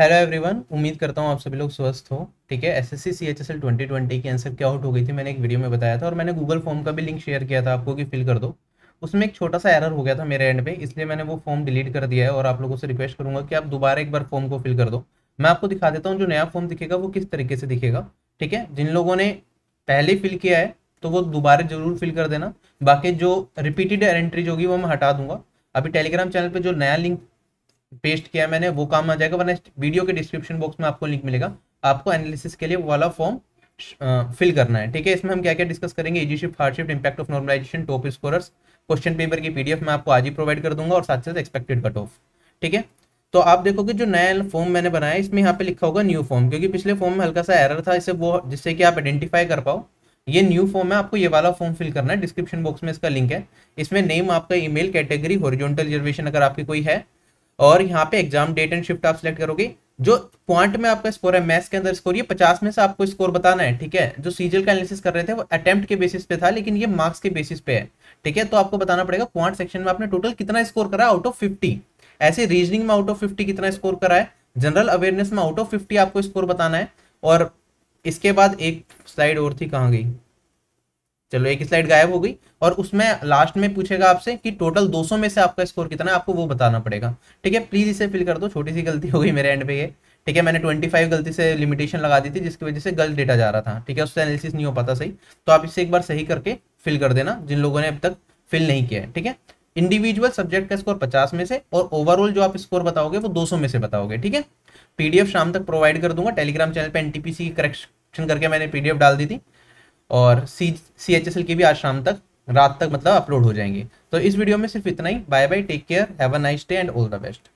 Hello everyone उम्मीद करता हूँ आप सभी लोग स्वस्थ हो, ठीक है? S S C C H S L twenty twenty की आंसर क्या आउट हो गई थी मैंने एक वीडियो में बताया था और मैंने गूगल फॉर्म का भी लिंक शेयर किया था आपको कि फिल कर दो। उसमें एक छोटा सा एरर हो गया था मेरे एंड पे, इसलिए मैंने वो फॉर्म डिलीट कर दिया है और आप लोगों से रिक्वेस्ट करूँगा कि आप दोबारा एक बार फॉर्म को फिल कर दो। मैं आपको दिखा देता हूँ जो नया फॉर्म दिखेगा, वो किस तरीके से दिखेगा, ठीक है? जिन लोगों ने पहले फिल किया है तो वो दोबारा ज़रूर फिल कर देना। बाकी जो रिपीटेड एंट्रीज होगी वो मैं हटा दूँगा। अभी टेलीग्राम चैनल पे जो नया लिंक पेस्ट किया मैंने, वो काम आ जाएगा, वरना वीडियो के डिस्क्रिप्शन बॉक्स में आपको लिंक मिलेगा। आपको एनालिसिस के लिए वो वाला फॉर्म फिल करना है, ठीक है? इसमें हम क्या क्या डिस्कस करेंगे easy shift hard shift impact of normalization top scorers question paper की पीडीएफ मैं आपको आज ही प्रोवाइड कर दूँगा और साथ साथ एक्सपेक्टेड कट ऑफ़ ठीक है? तो आप देखोगे जो नया फॉर्म मैंने बनाया, इसमें यहाँ पे लिखा होगा न्यू फॉर्म क्योंकि पिछले फॉर्म में हल्का सा एरर था, इसे वो, जिससे कि आप आइडेंटिफाई कर पाओ। ये न्यू फॉर्म है आपको ये वाला फॉर्म फिल करना है डिस्क्रिप्शन बॉक्स में इसका लिंक है। इसमें नेम आपका ईमेल कैटेगरी हॉरिजॉन्टल रिजर्वेशन अगर आपकी कोई है और यहाँ पे एग्ज़ाम डेट एंड शिफ्ट आप सिलेक्ट करोगे, जो पॉइंट में आपका स्कोर है मैथ्स के अंदर स्कोर ये पचास में से आपको स्कोर बताना है, ठीक है? जो सीजल का एनालिसिस कर रहे थे, वो अटेम्प्ट के बेसिस पे था, लेकिन ये मार्क्स के बेसिस पे है, ठीक है? तो आपको बताना पड़ेगा क्वांट सेक्शन में आपने टोटल कितना स्कोर करा आउट ऑफ़ फिफ्टी ऐसे रीजनिंग में आउट ऑफ़ फिफ्टी कितना स्कोर करा है? जनरल अवेयरनेस में आउट ऑफ़ फिफ्टी आपको स्कोर बताना है, और इसके बाद एक स्लाइड और थी कहाँ गई? चलो, एक स्लाइड गायब हो गई। और उसमें लास्ट में पूछेगा आपसे कि टोटल 200 में से आपका स्कोर कितना है, आपको वो बताना पड़ेगा। ठीक है प्लीज़ इसे फिल कर दो, छोटी सी गलती हो गई मेरे एंड पे ये। ठीक है, मैंने 25 गलती से लिमिटेशन लगा दी थी, जिसकी वजह से गलत डेटा जा रहा था। ठीक है, उससे एनालिसिस नहीं हो पाता सही। तो आप इसे एक बार सही करके फिल कर देना, जिन लोगों ने अब तक फिल नहीं किया है। ठीक है इंडिविजुअल सब्जेक्ट का स्कोर पचास में से और ओवरऑल जो आप स्कोर बताओगे, वो दो सौ में से बताओगे। ठीक है पीडीएफ शाम तक प्रोवाइड कर दूँगा। टेलीग्राम चैनल पर एनटीपीसी की करेक्शन करके मैंने पीडीएफ डाल दी थी। और C C H S L की भी आज शाम तक, रात तक मतलब अपलोड हो जाएँगे। तो इस वीडियो में सिर्फ़ इतना ही। Bye bye take care have a nice day and all the best